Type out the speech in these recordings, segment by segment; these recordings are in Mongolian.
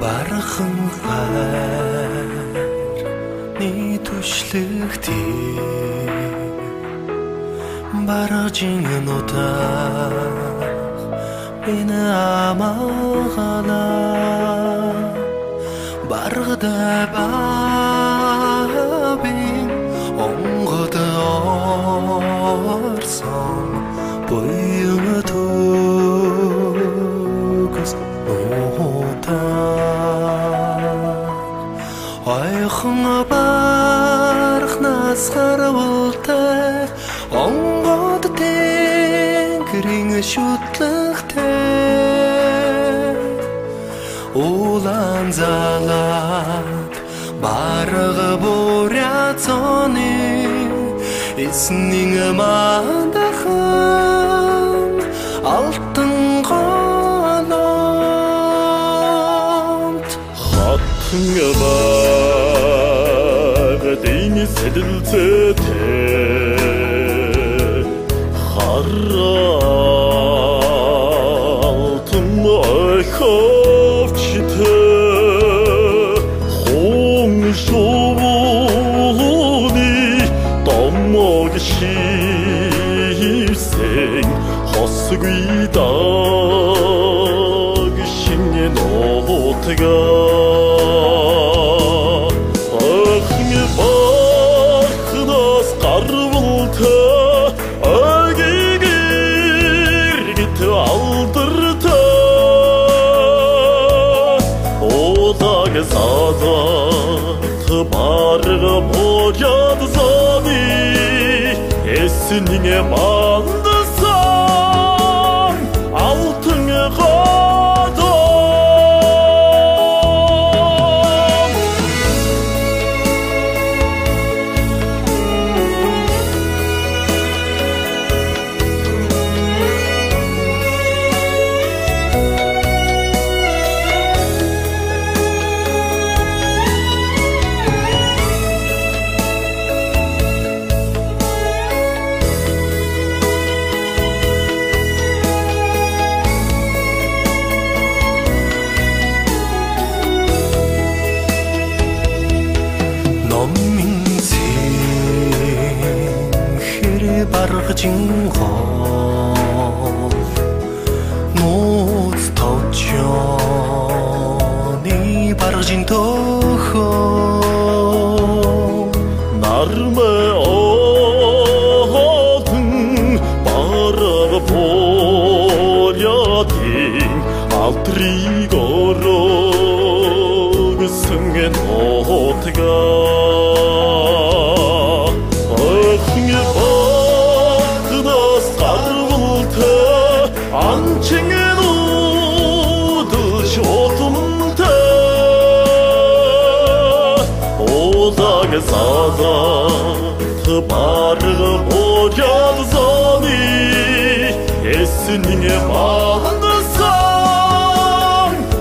бархан хайр ни түшлэгтэй баражин нутаа энэ амагала баргада бабин онгод орсон буйм бархнаас харавалтай онгод тэнгэрийн шүтлэгтэй. Улаан залаад барга буряцоны эснийн мандахан алтан голомт хатан багад энэ сэдэлцээтэй харалтан ойховчтой хун шувууны домог шивсэн хосгүй даг шинэ нотгаа гарвалтай агигэргит алдартай Одаг сазат барга божад зани эснинge мандасан баргажин гол нууц товчооны баргажин төхөө нармэ оотын бараг полядын алтриг орогсөн Одаг сазат барга божад зани эснинge мандасан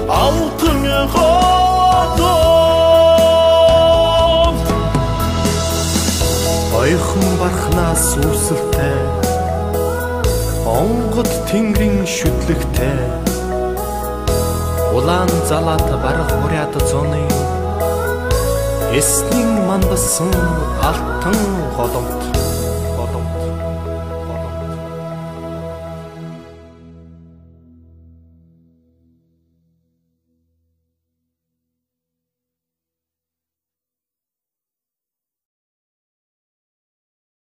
алтын гадаа ойхон бархнаас үүсэлтэй онгод тэнгэрийн шүтлэгтэй. Улаан залаат барах хуряд зоны эснийн мандасан алтан голомт